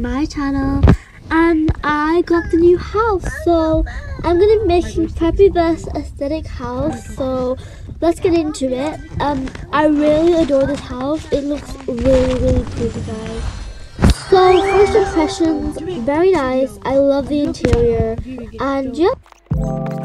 my channel and I got the new house so I'm gonna make making probably this aesthetic house so let's get into it. Um I really adore this house. It looks really really pretty guys. So first impressions very nice. I love the interior. And yeah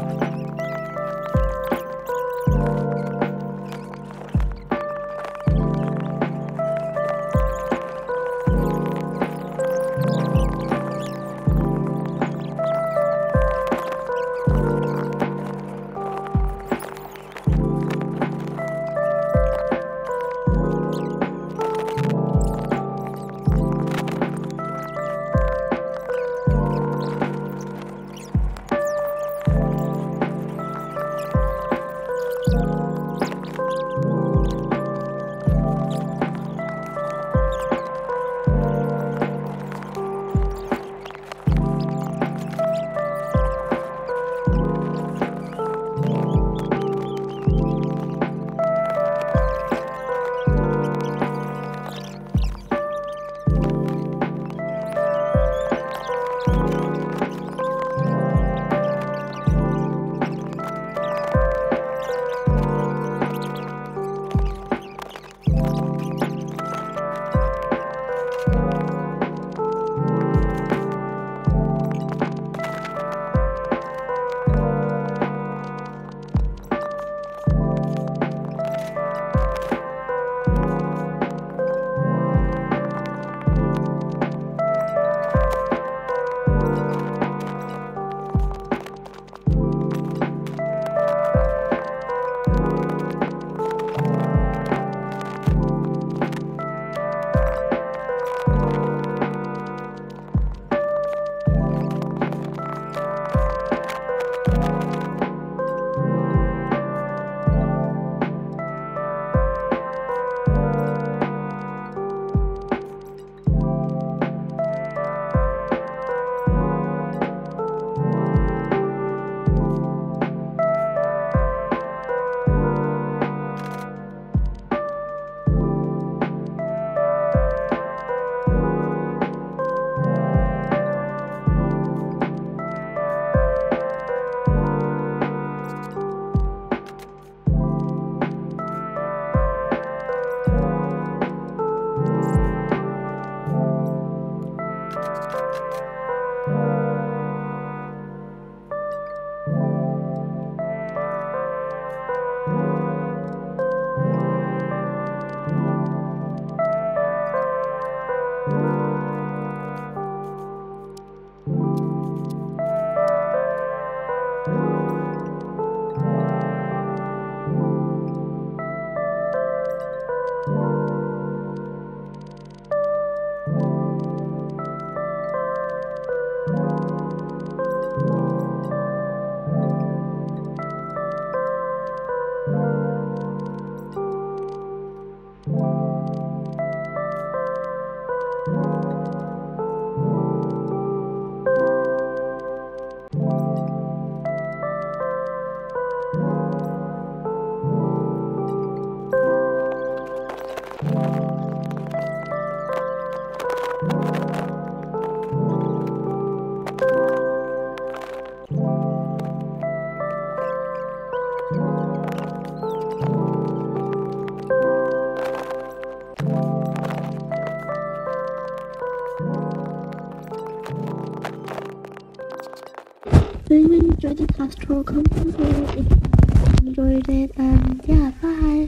really enjoyed the pastoral you enjoyed it and yeah bye